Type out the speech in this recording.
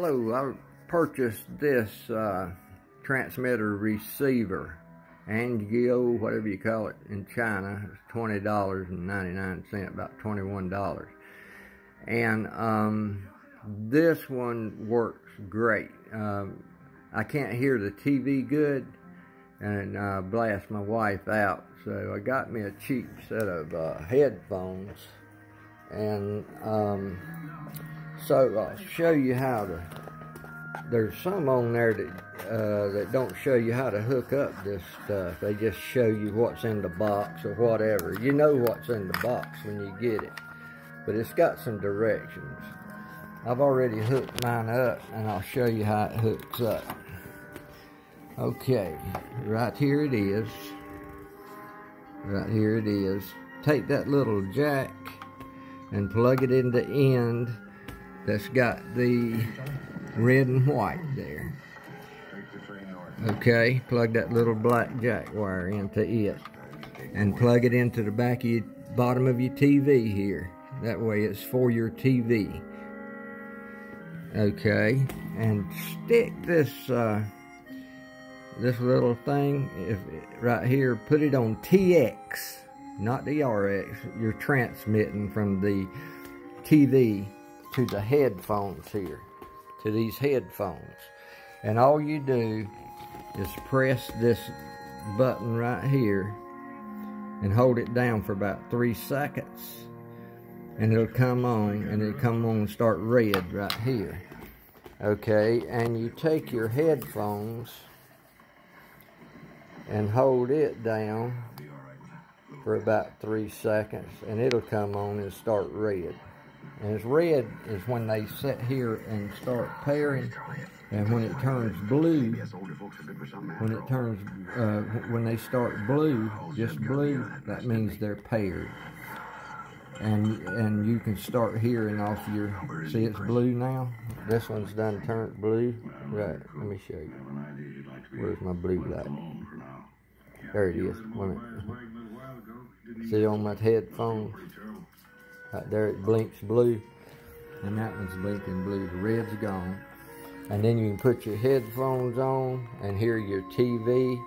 Hello, I purchased this uh, transmitter receiver, Angio, whatever you call it, in China. It's $20.99, about $21. And um, this one works great. Um, I can't hear the TV good and uh, blast my wife out. So I got me a cheap set of uh, headphones. And um, so I'll show you how to, there's some on there that, uh, that don't show you how to hook up this stuff. They just show you what's in the box or whatever. You know what's in the box when you get it. But it's got some directions. I've already hooked mine up and I'll show you how it hooks up. Okay, right here it is. Right here it is. Take that little jack and plug it in the end that's got the red and white there. Okay, plug that little black jack wire into it and plug it into the back of your, bottom of your TV here. That way it's for your TV. Okay, and stick this uh, this little thing if right here, put it on TX, not the RX. You're transmitting from the TV to the headphones here, to these headphones. And all you do is press this button right here and hold it down for about three seconds and it'll come on and it'll come on and start red right here okay and you take your headphones and hold it down for about three seconds and it'll come on and start red and it's red is when they sit here and start pairing. And when it turns blue when it turns uh, when they start blue just blue that means they're paired. And and you can start hearing off your see it's blue now? This one's done turned blue. Right let me show you. Where's my blue light there it is see on my headphones right there it blinks blue. And that one's blinking blue. The red's gone. And then you can put your headphones on and hear your TV